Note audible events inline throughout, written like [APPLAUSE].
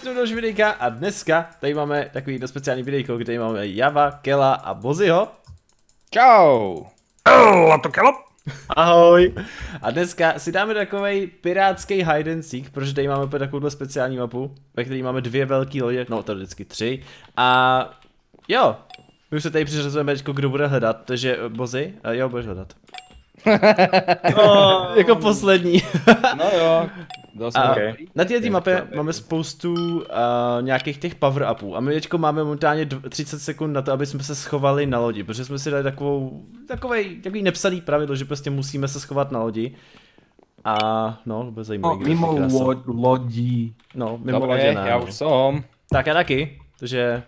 Zdravím další videjka a dneska tady máme takový do speciální videjko, kde tady máme Java, Kela a Bozyho. Čau! Oh, a to kelo? Ahoj. A dneska si dáme takový pirátský hide and seek, protože tady máme opět takovouhle speciální mapu, ve které máme dvě velké lodě, no to vždycky tři. A jo, my už se tady přiřazujeme, kdo bude hledat, takže Bozy, jo, budeš hledat. no, [LAUGHS] jako poslední. no jo, a okay. Na této mapě máme spoustu uh, nějakých těch power upů a my teďko máme momentálně 30 sekund na to, aby jsme se schovali na lodi, protože jsme si dali takovou, takový, takový nepsaný pravidlo, že prostě musíme se schovat na lodi. A no, to bude zajímavý. No, mimo lo, lodí. No, mimo Dobre, lodě ne. já už jsem. Tak já taky, takže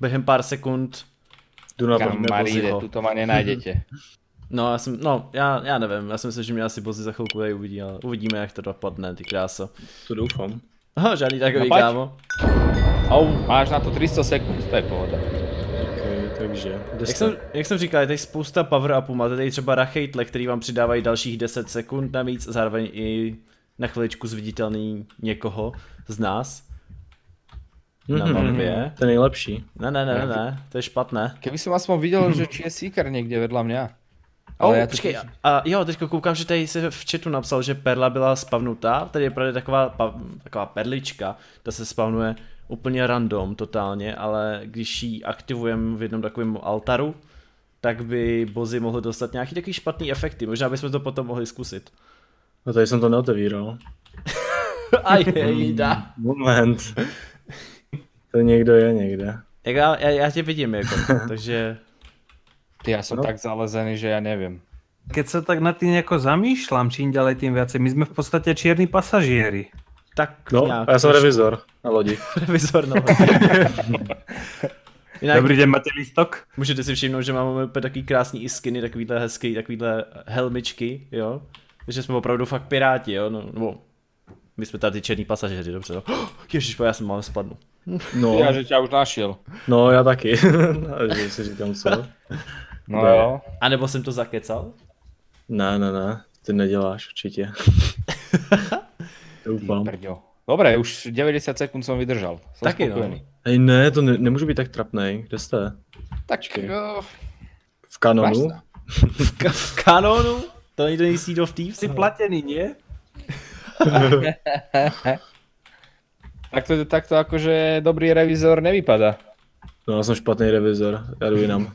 během pár sekund Jdu na Kamaríde, tu to ma nenájdete. [LAUGHS] No, já jsem, no, já, já nevím, já si myslím, že mě asi Bozy za chvilku tady uvidí, ale uvidíme, jak to dopadne, ty kráso. To doufám. Aha, žádný takový, no, kámo. Au, máš na to 300 sekund, to je pohoda. Okay, takže, jak jsem, jak jsem říkal, je tady spousta power upů, máte tady třeba Rachejtle, který vám přidávají dalších 10 sekund navíc, zároveň i na chviličku zviditelný někoho z nás. Na mapě. To je nejlepší. Ne, ne, ne, ne, ne, to je špatné. Keby jsem aspoň viděl, že či je Seeker někde vedle mě. Ale oh, já počkej, teď... a jo, teď koukám, že tady se v chatu napsal, že perla byla spavnutá, tady je právě taková, pa, taková perlička, ta se spavnuje úplně random totálně, ale když ji aktivujeme v jednom takovém altaru, tak by Bozy mohl dostat nějaký takový špatný efekty, možná bychom to potom mohli zkusit. No tady jsem to neotevíral. [LAUGHS] A jejda. Moment. To někdo je někde. Jak já, já, já tě vidím jako, takže Ty, ja som no. tak zalezený, že ja neviem. Keď sa tak nad tým nejako zamýšľam, čím ďalej tým viacej, my sme v podstate čierni pasažieri. Tak no, a ja som revizor na lodi. [LAUGHS] revizor na lodi. [LAUGHS] Jinak, Dobrý den, máte lístok? Můžete si všimnout, že máme úplně takový krásný i skiny, takovýhle hezký, takovýhle helmičky, jo. Takže jsme opravdu fakt piráti, jo. No, no my jsme tady černí pasažeři, dobře, jo. [GASPS] Ježiš, já jsem mám spadnu. No. Já, že tě už našel. No, já taky. [LAUGHS] že si říkám co. No jo. A nebo jsem to zakecal? Ne, ne, ne, ty neděláš určitě. [LAUGHS] Doufám. Dobre, už 90 sekund jsem vydržel. Som Taky spokojený. no. Hej, ne, to ne, nemůžu být tak trapnej. Kde jste? Tak jo. V kanonu? v, ka [LAUGHS] v kanonu? To nejde nejsi do v Thieves? Jsi platený, nie? [LAUGHS] tak to, tak to akože dobrý revizor nevypadá. No, já jsem špatný revizor, já jdu jinam.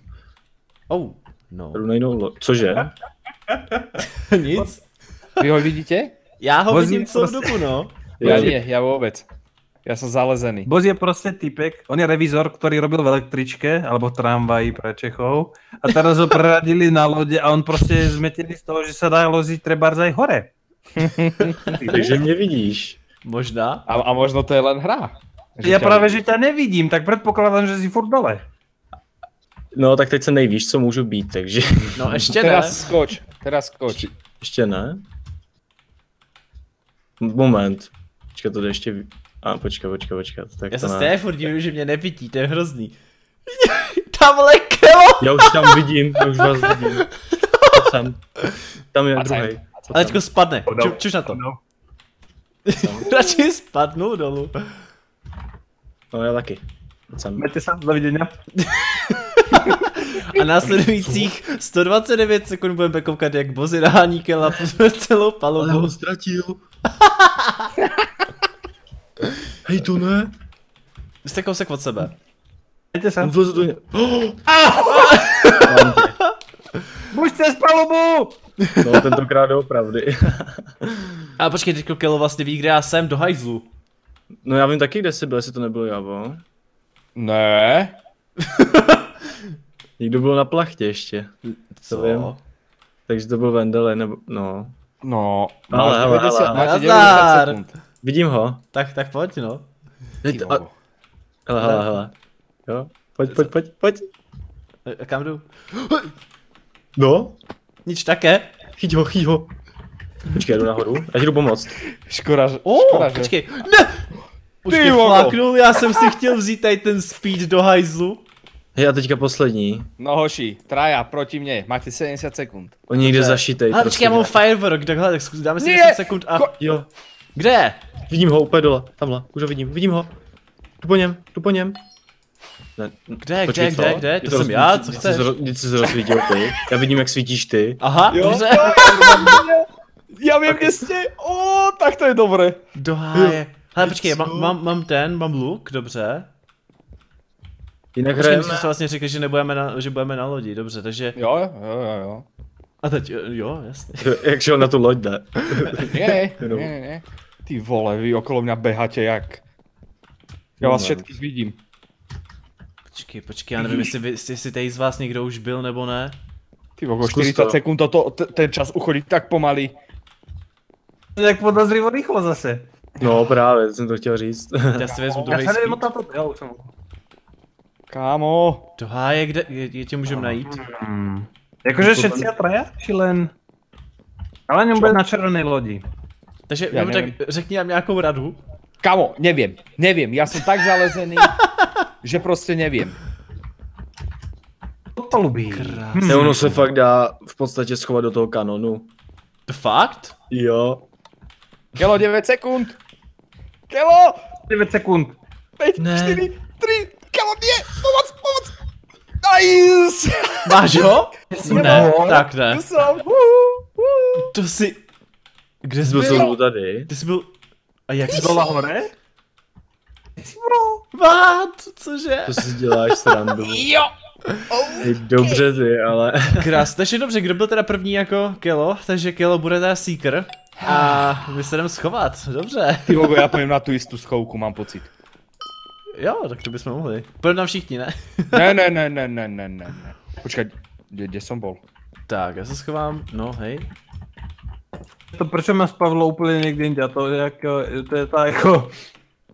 Oh, no. Lo- Cože? [LAUGHS] Nic. Vy ho vidíte? Já ho Boz vidím celou dobu, no. Já nie, já vůbec. Já jsem zalezený. Boz je prostě typek, on je revizor, který robil v električke, alebo tramvaji pre Čechov. A teraz ho preradili na lode a on prostě zmetený z toho, že se dá loziť treba aj hore. [LAUGHS] Takže mě vidíš. Možná. A, a možno to je len hra. Že Já právě, že tě nevidím, tak předpokládám, že jsi furt dole. No, tak teď se nejvíš, co můžu být, takže... No ještě teraz ne. skoč, teraz skoč. Ještě, ještě ne? Moment. Počkej, to jde ještě... A, počkej, počkej, počkej. Tak Já se stejně furt divím, že mě nevidí, to je hrozný. [LAUGHS] Tamhle kelo! Já už tam vidím, já už vás vidím. Tam, tam je druhý. Ale teďko spadne, Ču, čuž na to. No. Radši spadnu dolů. No já taky. Mějte se, dovidění. [LAUGHS] A následujících 129 sekund budeme koukat, jak Bozy nahání Kela celou palubu. Ale ho ztratil. [LAUGHS] Hej, to ne. Vy jste kousek od sebe. Mějte se. Vlez do ně. [GASPS] [LAUGHS] Buďte z palubu! No, tentokrát opravdy. [LAUGHS] A počkej, teďko Kelo vlastně ví, kde já jsem, do hajzlu. No já vím taky, kde jsi byl, jestli to nebyl Javo. Ne. Někdo byl na plachtě ještě. Co? vím. Takže to byl Vendele, nebo, no. No, ale, ale, ale, ale. Vidím ho. Tak, tak pojď, no. a... Hele, hele, hele. Jo, pojď, pojď, pojď, pojď. A kam jdu? No. Nič také. Chyť ho, chyť ho. Počkej, jdu nahoru, já jdu pomoct. Škoda, že... Oh, škoda, že... počkej, ne! Už Ty fláknul, já jsem si chtěl vzít tady ten speed do hajzlu. Hej, a teďka poslední. No hoši, traja proti mně, máte 70 sekund. Oni někde zašitej. Ale počkej, já mám firework, takhle, tak dáme si 10 sekund a... Ko... Jo. Kde? Vidím ho úplně dole, tamhle, už ho vidím, vidím ho. Jdu po něm, jdu po něm. Ne, Kde, počkej, kde, co? kde, kde? Je To jsem já, nic- co chceš? Nic jsi rozsvítil ty. Já vidím, jak svítíš ty. Aha, Jo. dobře. [LAUGHS] Já vím, kde jste. O, tak to je dobré. Do háje. Hele, počkej, mám, mám, mám ten, mám luk, dobře. Jinak Počkej, my hrajeme. jsme se vlastně řekli, že, nebudeme na, že budeme na lodi, dobře, takže... Jo, jo, jo, jo. A teď, jo, jasně. [LAUGHS] Jak šel na tu loď, ne? [LAUGHS] Ne, ne, ne, ne. Ty vole, vy okolo mě beháte jak. Já vás No. všetkých vidím. Počkej, počkej, já nevím, jestli, vy, jestli tady z vás někdo už byl nebo ne. Ty vole, Zkus 40 to. sekund, toto, t- ten čas uchodí tak pomaly. Jak podozrivo rýchlo zase. No právě, jsem to chtěl říct. Já si vezmu Já druhý se nevím o speed. tato, jo, už jsem. Kámo. Do háje, kde, je, je tě můžeme najít? Hmm. Jakože všetci a traja? Či len... Ale ňom bude na červenej lodi. Takže Já tak řekni nám nějakou radu. Kámo, nevím, nevím, já jsem tak zalezený, [LAUGHS] že prostě nevím. To to lubí. Krás. Ne, ono se fakt dá v podstatě schovat do toho kanonu. To fakt? Jo. Kelo 9 sekund. Kelo, 9 sekund. 5, Ne. 4, 3, kelo 2, pomoc, pomoc. Nice. Máš ho? Ne, tak ne. Tu jsem, uh, uh. To si... Kde jsi Byl byl? jsem tady. Ty jsi byl... A jak jsi byl? Dola hore? What? Cože? To si děláš srandu. Jo. Hej, Dobře ty, ale... Krás, takže dobře, kdo byl teda první jako Kelo, takže Kelo bude teda Seeker. A my se jdeme schovat, dobře. Ty já půjdem na tu jistou schouku, mám pocit. Jo, tak to bychom mohli. Pojďme tam všichni, ne? Ne, ne, ne, ne, ne, ne, ne. ne. Počkej, kde, kde jsem bol? Tak, já se schovám, no hej. To proč má spavlo úplně někde jinde, to je jako, to je ta jako...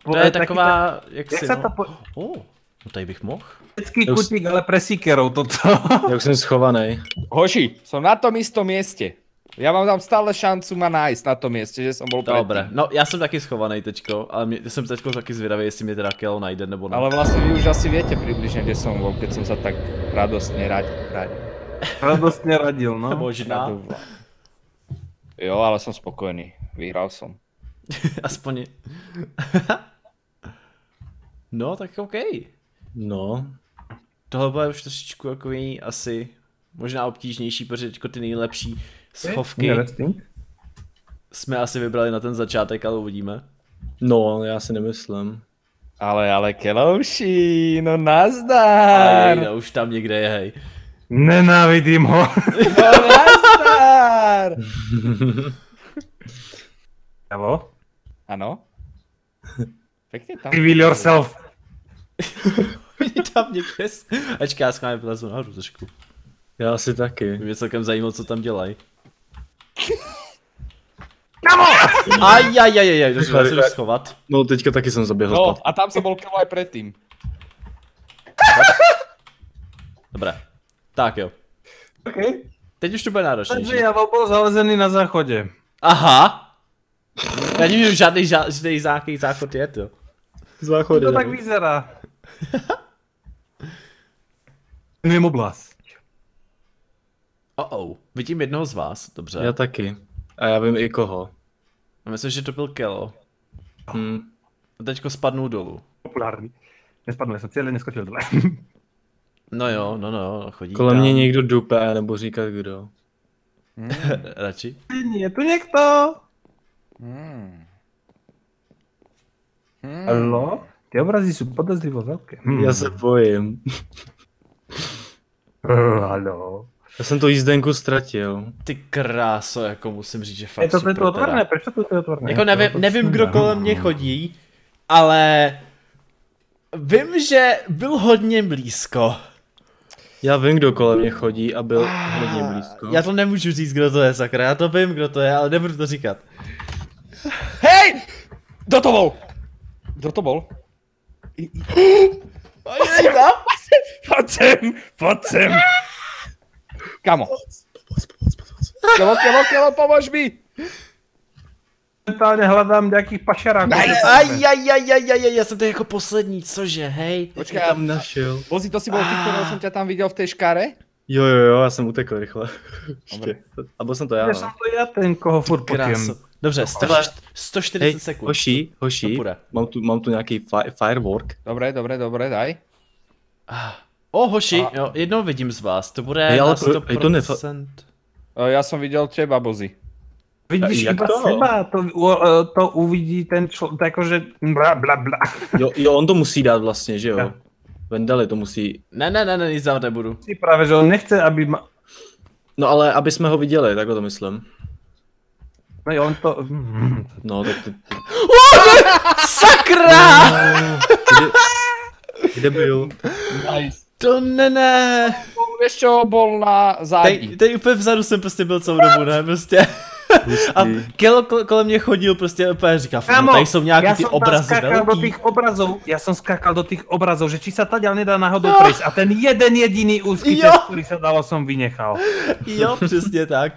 To je taková, jak Jak si, se no. to po... Oh, no tady bych mohl. Vždycky kutík, ale pre seekerov toto. Já už jsem schovaný. Hoši, som na tom istom mieste. Ja vám dám stále šancu ma nájsť na tom mieste, že som bol Dobré, no já jsem taky schovaný teďko, ale mě, jsem teďko taky zvědavý, jestli mě teda Kelo najde nebo ne. Ale vlastne vy už asi viete približne, kde som bol, keď som sa tak radostne radil. radil. Radostně radil, no. [LAUGHS] Možná. Jo, ale som spokojný. Vyhral som. [LAUGHS] aspoň. [LAUGHS] no, tak OK. No. Tohle bude už trošičku jako jiný, asi možná obtížnější, protože teďko ty nejlepší schovky jsme asi vybrali na ten začátek, ale uvidíme. No, já si nemyslím. Ale, ale Kelouši, no nazdar. jej, no, už tam někde je, hej. Nenávidím ho. [LAUGHS] No nazdar. [LAUGHS] Javo? Ano? Pekne tam. Reveal yourself. [LAUGHS] Tam někde. s- Ačka, já schválně vylezu nahoru trošku. Já asi taky. Mě celkem zajímalo, co tam dělají. Aj, aj, aj, aj, aj, já se jdu schovat. No teďka taky jsem zaběhl No, a tam som bol aj predtým. Dobré. Tak jo. Okay. Teď už to bude náročnější. Takže Javo byl zalezený na záchodě. Aha. Já nevím, žádný, žádný záký záchod je to. Záchody. To tak vyzerá. [LAUGHS] Mimo oblast. Oh, oh. Vidím jednoho z vás, dobře. Já taky. A já vím i koho. A myslím, že to byl Kelo. Hm. A teďko spadnou dolů. Populární. Nespadl jsem, cíle neskočil dole. No jo, no no, chodí Kolem tam. mě někdo dupe, nebo říkat kdo. [LAUGHS] Radši. Je tu někdo? Hmm. Hmm. Halo? Ty obrazy jsou podezřivo velké. Hmm. Já se bojím. [LAUGHS] Halo. Já jsem to jízdenku ztratil. Ty kráso, jako musím říct, že fakt Je to super to otvorné, proč to je otvorné? Jako nevím, nevím, kdo kolem mě chodí, ale vím, že byl hodně blízko. Já vím, kdo kolem mě chodí a byl hodně blízko. Já to nemůžu říct, kdo to je, sakra, já to vím, kdo to je, ale nebudu to říkat. Hej! Kto to bol? Kto to bol? [GASPS] Je tam? Poď sem, poď sem. Kamo. Kelo, kelo, kelo, pomož mi. Momentálně hledám nějakých pašeráků. Nice. Aj, aj, aj, aj, aj, aj, já jsem to jako poslední, cože, hej. Počkaj, tam našel. Bozi, to si bol ty, ktorého som ťa tam videl v tej škare? Jo, jo, jo, já jsem utekl rychle. Dobré. [LAUGHS] Ještě. A byl jsem to já, Já no. jsem to já ten, koho furt potím. Dobře, 100, Hele. 140 Hej, sekund. hoši, půjde. mám tu, mám tu nějaký fi- firework. Dobre, dobre, dobre, daj. O, hoši, A- jo, jednou vidím z vás, to bude Hej, na ale pro- 100%. hej, to nefa- O, Ja som videl teba, Bozy. Vidíš jak iba to? seba, to, u- to uvidí ten člověk, jakože bla bla bla. Jo, jo, on to musí dát vlastně, že jo? Jo. Vendali to musí. Ne, ne, ne, ne, nic dávat nebudu. Si právě, že on nechce, aby ma... No ale aby jsme ho viděli, takhle to myslím. No jo, on to... No, tak to, Sakra! [LAUGHS] kde, kde byl? Nice. To ne, ne. Čo, bol na Teď, zádi. teď úplně vzadu jsem prostě byl celou dobu, ne, prostě. A Kelo kol- kolem mě chodil prostě úplně říká, "Fú, no, tady jsou nějaký ja ty obrazy skákal do tých obrazov, ja som skákal do tých obrazov, že či sa taďal nedá náhodou prejsť a ten jeden jediný úzky Jo. cest, ktorý sa dalo, som vynechal. Jo, přesně tak.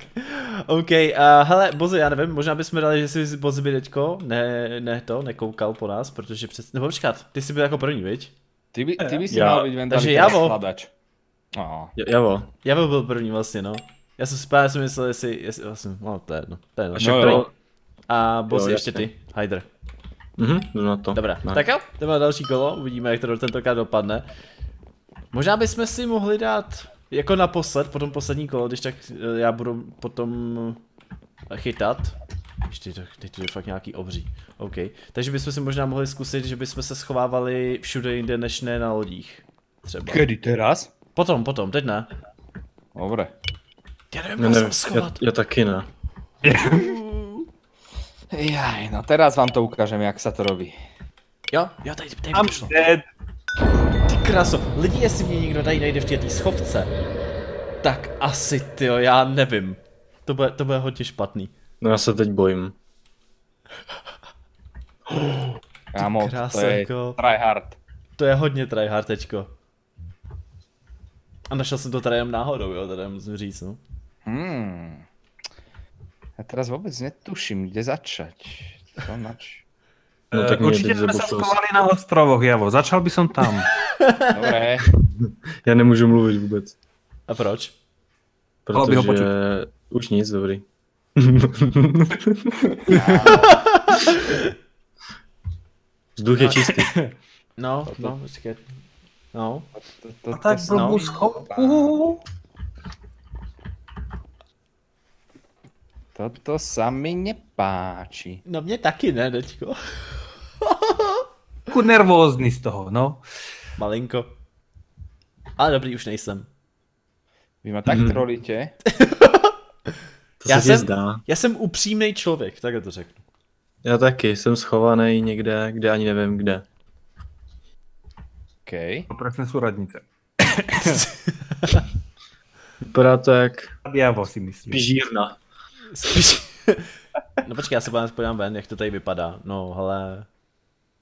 OK, uh, hele, Bozo, já nevím, možná bychom dali, že si Bozo by teďko, ne, ne to, nekoukal po nás, protože přes... Nebo počkat, ty jsi byl jako první, viď? Ty by, ty by si Ja- mal byť takže Javo. skladač. No. Javo. Já byl, byl první vlastně, no. Já jsem si právě jsem myslel, jestli, jestli vlastně, no to je jedno, to je jedno. Však No jo. A Jo, ještě jasně. ty, Hyder. Mhm, jdu na to. Dobré, No. tak jo, jdeme na další kolo, uvidíme, jak to tentokrát dopadne. Možná bychom si mohli dát jako naposled, potom poslední kolo, když tak eh, já budu potom chytat. Ještě to, teď to je fakt nějaký obří. OK. Takže bychom si možná mohli zkusit, že bychom se schovávali všude jinde, než ne na lodích. Třeba. Kedy teraz? Potom, potom, teď ne. Dobre. Já nevím, Ne, kam ne, se já, schovat. já taky ne. [LAUGHS] Jaj, no teraz vám to ukážem, jak sa to robí. Jo, jo, tady, tady I'm mi to šlo. dead. Ty kraso, lidi, jestli mě někdo tady najde v této schovce, tak asi, tyjo, já nevím. To bude, to bude hodně špatný. No já se teď bojím. [GASPS] Kámo, to je tryhard. To je hodně tryhard teďko. A našel jsem to tady jenom náhodou, jo, tady musím říct, no. Hmm. Ja teraz vôbec netuším, kde začať. Co nač? No Eh, tak mě Určite teď sme sa zabuchlo. schovali na ostrovoch, Javo. Začal by som tam. [LAUGHS] Dobre. Já nemůžu mluvit vůbec. A proč? Ho Protože počuť. už nic, dobrý. [LAUGHS] Vzduch je čistý. No, [LAUGHS] no, počkej. No, To, to, A tak to, blbú no. schovku. Toto sa mi nepáči. no mě taky ne, teďko. Trochu nervózny z toho, no. Malinko. Ale dobrý, už nejsem. Vy ma tak Mhm. trolíte. [LAUGHS] To Já se jsem- zdá. Já jsem upřímný člověk, takhle to řeknu. Já taky, jsem schovaný někde, kde ani nevím kde. OK. Presne sú radnice. [LAUGHS] Vypadá to jak Javo si myslím. pižírna. Spíš... [LAUGHS] no počkej, já se podívám, ven, jak to tady vypadá. No, hele...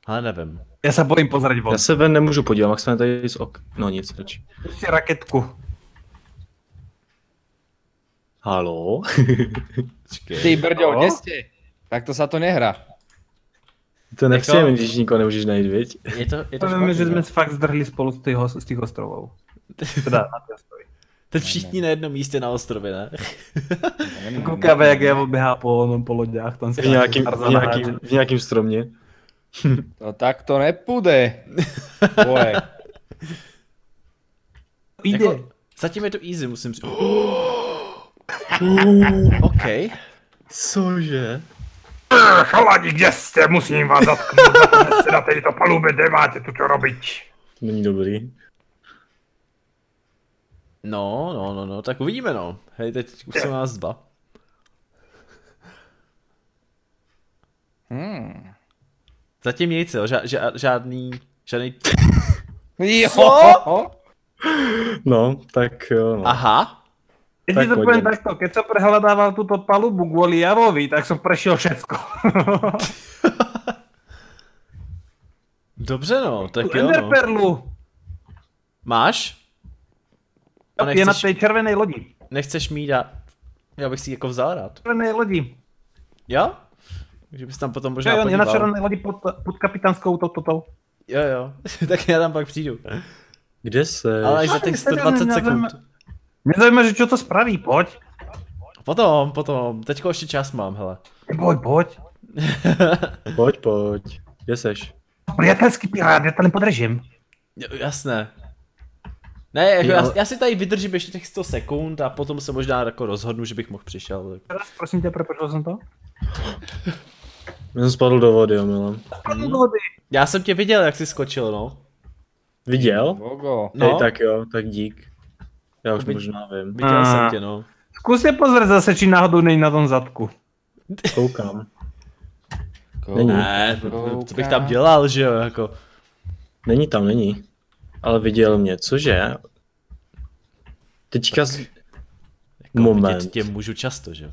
Ale nevím. Ja sa bojím pozrieť von. Já se ven nemůžu podívat, maximálně tady z ok... No nic, radši. Ešte raketku. Halo? [LAUGHS] Počkej. Ty brďo, No. kde ste? Takto sa to nehrá. to nepříjemný, když nikoho nemůžeš najít, viď? Je to, je to Poviem, že špatný, sme no. fakt zdrhli spolu z, tých, z tých ostrovov. Teda na tie ostrovy. Teď všichni na jednom místě na ostrově, ne? Koukáme, jak Javo behá po, no, po loďách. Tam V nějakým, v nějakým, v nějakým stromě. No tak to nepůjde. Boje. Ide. [LAUGHS] Jako, zatím je to easy, musím říct. [GASPS] [GASPS] OK. Cože? Chalani, kde ste? Musím vás zatknout. Ste na tejto palube, nemáte tu čo robiť. To není dobrý. No, no, no, no, tak uvidíme, no. Hej, teď už jsou nás dva. Hmm. Zatím nic, jo, ža, ža, žádný, žádný... [LAUGHS] Jo. Co? No, tak jo, no. Aha. Keď Tak ti to poďme. poviem takto, keď som prehľadával túto palubu kvôli Javovi, tak som prešiel všetko. [LAUGHS] Dobře, no, tak Tu jo, no. Enderperlu Máš? A je na nechceš, tej červenej lodi. nechceš mít dát? Já bych si ji jako vzal rád. Červenej lodi. Jo? Takže bys tam potom možná Jo, jo, je na podíval. červenej lodi pod, pod kapitánskou touto. Jo, jo. [LAUGHS] tak já tam pak přijdu. Kde se? Ale až za těch 120 sekund. Mne zaujíma, že čo to spraví, poď. Potom, potom. Teďko ještě čas mám, hele. Pojď, pojď. [LAUGHS] Pojď, pojď. Kde seš? Prijatelský pirát, já tady podržím. Jo, jasné. Ne, jako já, já, si tady vydržím ještě těch 100 sekund a potom se možná jako rozhodnu, že bych mohl přišel. Teraz, prosím tě, prepočul jsem to? Já jsem spadl do vody, omylem. Hmm. Vody. Já jsem tě viděl, jak jsi skočil, no. Viděl? Vogo. No, Hej, tak jo, tak dík. Já už možná vím. viděl jsem tě, no. Zkus je pozrieť zase, či náhodou není na tom zadku. Koukám. Není. Ne, co bych tam dělal, že jo, jako. Není tam, není. Ale viděl mě, cože? Teďka z... jako Moment. Vidět tě můžu často, že jo.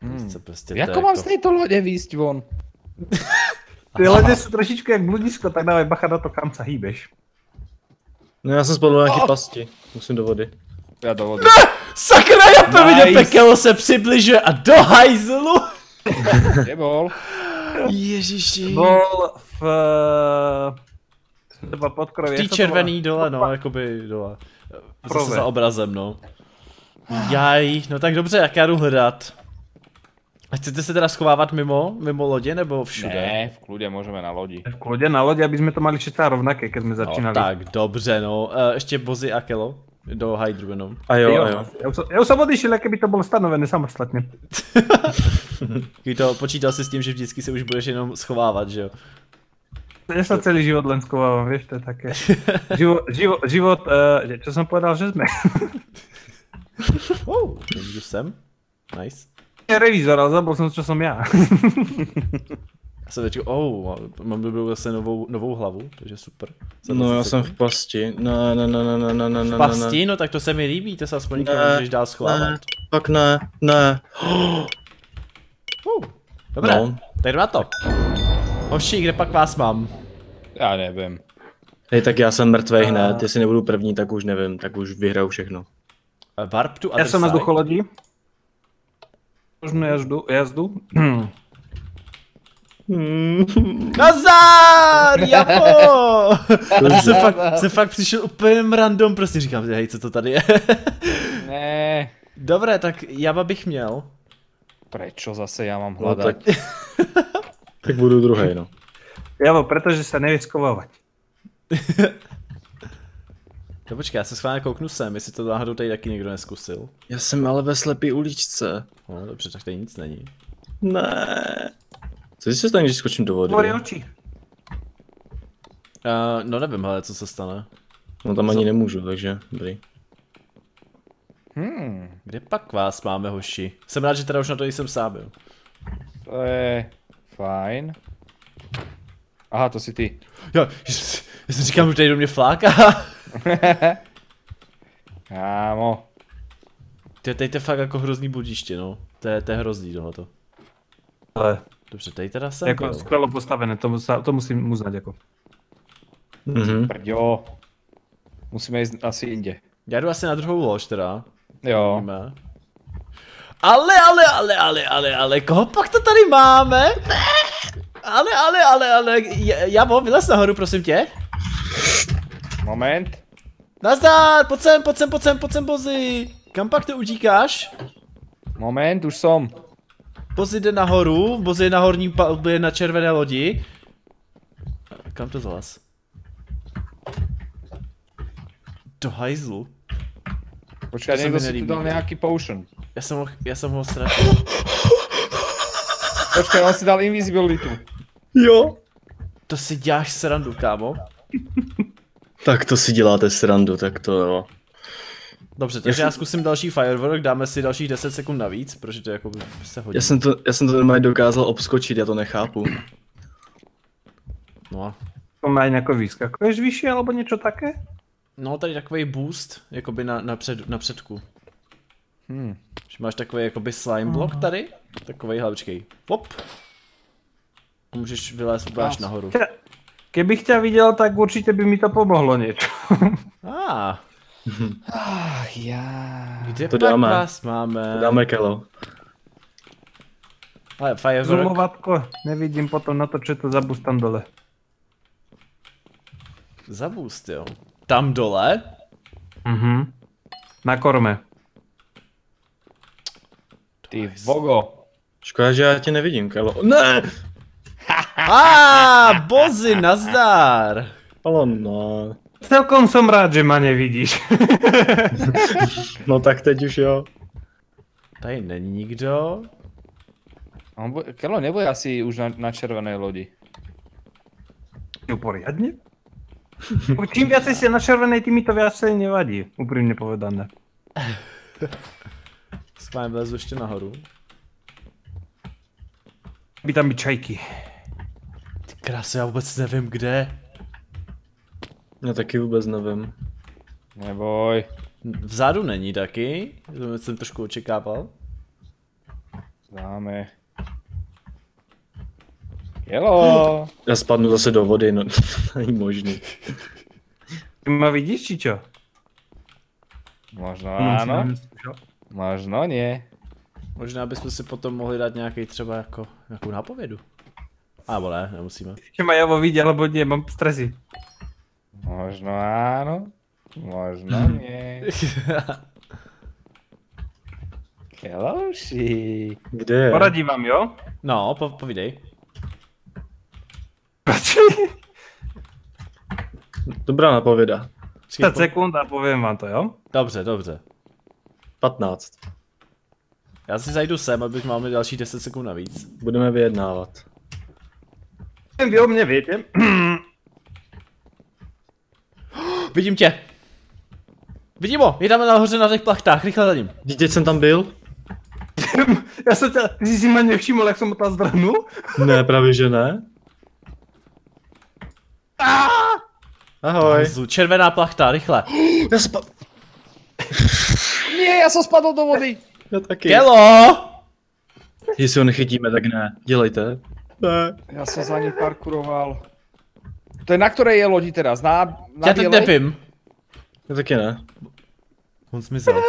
Hmm. Prostě to Jako je mám z tejto lode výjsť von? Ty lodě jsou trošičku jak bludisko, tak dávej bacha na to, kam se hýbeš. No já jsem spadl do nějaký pasti. Musím do vody. Ja do vody. Sakra, já to Nice. pekelo se přibližuje a do hajzlu! Kde bol? Ježiši. Bol v... Třeba pod krově. Volá? červený dole, no, jakoby dole. Zase za obrazem, no. Jaj, no tak dobře, jak já jdu hledat. A chcete se teda schovávat mimo, mimo lodě, nebo všude? Ne, v kľude môžeme na lodi. V kľude na lodi, aby sme to mali všetci rovnaké, keď sme No, začínali. tak, dobře, no. E, ještě Bozy a Kelo do Hydru jenom. A jo, a jo. Ja už, som, ja už som odišiel, aké by to bolo stanovené samostatne. [LAUGHS] Když to počítal si s tím, že vždycky se už budeš jenom schovávat, že jo? Ja sa celý život len skovávam, vieš, to je také. [LAUGHS] Živo, živo, život, uh, čo som povedal, že sme? Wow, můžu sem. Nice. Je revízor, ale zabol som, čo som ja. Já jsem teď, oh, mám dobrou zase novou, novou hlavu, takže super. Za No 20 já jsem v pasti. Ne, ne, ne, ne, ne, ne, ne, ne, v pasti, no tak to se mi líbí, to se aspoň někam Ne, můžeš dál schovávat. ne, Pak ne, ne. [GASPS] Uh, dobré, No. tak jdeme na to. Hoši, kde pak vás mám? Ja neviem. Hej, tak já jsem mrtvej hned, jestli nebudu první, tak už nevím, tak už vyhraju všechno. Warp to other som na side. Možno jazdu, jazdu. Nazar! [LAUGHS] Jaho! A jsem fakt, jsem fakt přišel úplně random, prostě říkám, hej, co to tady je? Ne. Dobré, tak Java bych měl. Prečo zase ja mám No, hľadať? tak, tak budu druhý, no. Javo, pretože sa nevie skovávať. [LAUGHS] No počkej, já se schválně kouknu sem, jestli to náhodou tady taky někdo neskusil. Já jsem ale ve slepý uličce. No dobře, tak tady nic není. Ne. Co si se stane, když skočím do vody? Tvorí oči. Uh, no nevím, ale co se stane. No tam ani nemůžu, takže dobrý. Hmm, Kde pak vás máme, hoši? Jsem rád, že teda už na to nejsem sám, jo. to je fajn. Aha, to si ty. Jo, já jsem říkal, že tady do mě fláká. [LAUGHS] Kámo. Ty, tady to je fakt jako hrozný budiště, no. To je, to je hrozný tohoto. Ale Dobře, tady teda jsem jako byl. skvelo postavené, to, to musím uznať jako. Mhm. Prďo. Musíme ísť asi inde. Já jdu asi na druhou lož teda. Jo. Víme. Ale, ale, ale, ale, ale, ale, koho pak to tady máme? Ale, ale, ale, ale, J- Javo, vylez nahoru, prosím tě. Moment. Nazdar, pojď sem, pojď sem, pojď sem, pojď sem, Bozy. Kam pak ty utíkáš? Moment, už som. Bozy jde nahoru, Bozy je na horní palbě na červené lodi. Kam to zalaz? Do hajzlu. Niekto mi si tu dal nejaký potion. Já jsem ho, já jsem ho ztratil. Počkaj, on si dal invisibilitu. Jo. To si děláš srandu, kámo. Tak to si děláte srandu, tak to jo. Dobře, takže já zkusím další firework, dáme si dalších 10 sekund navíc, protože to jako se hodí. Já jsem to, já jsem to normálně dokázal obskočit, já to nechápu. No, a- To má nejako vyskakuješ vyššie alebo niečo také? no tady takový boost, jakoby na, na, před, na předku. Hmm. Že máš takový jakoby slime block tady, takový hlavičkej. Pop. A můžeš vylézt až nahoru. Ťa- Kebych ťa videl, tak určite by mi to pomohlo niečo. A, [LAUGHS] Ach, ja. kde To pak dáme. vás máme? Dáme kelo. Ale firework. Zoomovatko, nevidím potom na to, je to za bus tam dole. Za boost, jo. Tam dole? Mhm. Na korme. Ty vogo. Škoda, že já tě nevidím, Kelo. Ne! A bozy, nazdar. Ale no. Celkom som rád, že ma nevidíš. [LAUGHS] No tak teď už jo. Tady není nikdo. On Kelo nebude asi už na, na červenej lodi. No poriadne? Čím viacej si na červenej, tým mi to viacej nevadí, úprimne povedané. Schválně vlezu ještě nahoru. By tam byť čajky. Ty krásu, já vůbec nevím kde. Já taky vůbec nevím. Neboj. Vzadu není taky, to jsem trošku očekával. Dáme. Kelo. Já spadnu zase do vody, no [LAUGHS] není možný. Ty ma vidíš, či čo? Možno áno, možno nie. Možná bychom si potom mohli dát nějaký třeba jako nějakou nápovědu. A nebo ne, nemusíme. Či ma Javo vidí, alebo nie, mám stresy. Možno áno, možno [LAUGHS] nie. Keloši. Kde je? Poradím vám, jo? No, po, povídej. [LAUGHS] Dobrá napověda. 10 sekund a poviem vám to, jo? Dobře, dobře. 15. Já si zajdu sem, abych máme další 10 sekund navíc. Budeme vyjednávat. Vy o mne viete. [CLEARS THROAT] Vidím tě! Vidím ho, je tam nahoře na těch plachtách, rychle za ním. Vždyť teď jsem tam byl? [LAUGHS] Ja som ťa, ty si si ma nevšimol, jak som tam zdrhnul? Ne, právě že ne. Ahoj. Zlu, Červená plachta, rychle. [GASPS] Já spa... [GASPS] Nie, ja som spadol do vody. Já taky. Kelo! Jestli ho nechytíme, tak ne. Dělejte. Ne. Ja som za ním parkuroval. To je na ktorej je lodi teraz? Na, na Já teď nevím. Já taky ne. On zmizel.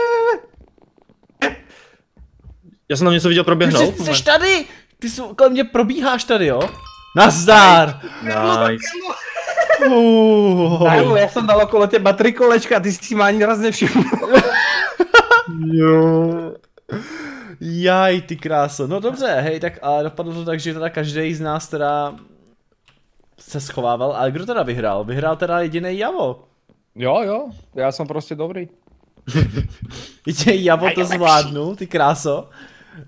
Já jsem tam něco viděl Ty proběhnout. jsi, jsi tady! Ty jsi kolem mě probíháš tady, jo? Nazdar! Nice. Áno, ja som dal okolo teba tri kolečka ty si ma ani raz nevšimol. Jo. [LAUGHS] Jaj, ty kráso. No dobře, hej, tak ale dopadlo to tak, že teda každý z nás teda se schovával, ale kdo teda vyhrál? Vyhrál teda jediný Javo. Jo, jo, ja som proste dobrý. [LAUGHS] Jediný Javo to zvládnul, ty kráso.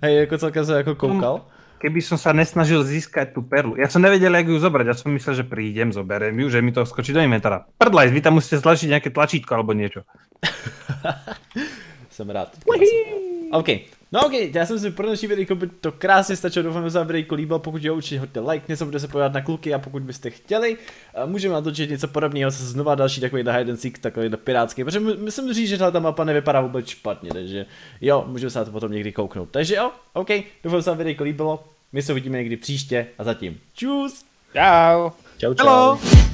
Hej, jako celkem jsem jako koukal. Keby som sa nesnažil získať tú perlu. Ja som nevedel, jak ju zobrať. Ja som myslel, že prídem, zoberiem ju, že mi to skočí do inventára. Prdlajs, vy tam musíte stlačiť nejaké tlačítko alebo niečo. [LAUGHS] Jsem rád. OK. No OK, já jsem si pro dnešní videjko by to krásně stačilo, doufám, že se vám videjko líbilo, pokud jo, určitě hoďte like, nezapomeňte se podívat na kluky a pokud byste chtěli, a můžeme natočit něco podobného, se znova další takový hide and seek, takový pirátský, protože my- myslím říct, že tahle ta mapa nevypadá vůbec špatně, takže jo, můžeme se na to potom někdy kouknout. Takže jo, OK, doufám, že se vám videjko líbilo, my se uvidíme někdy příště a zatím čus! Čau. Čau, čau. Hello!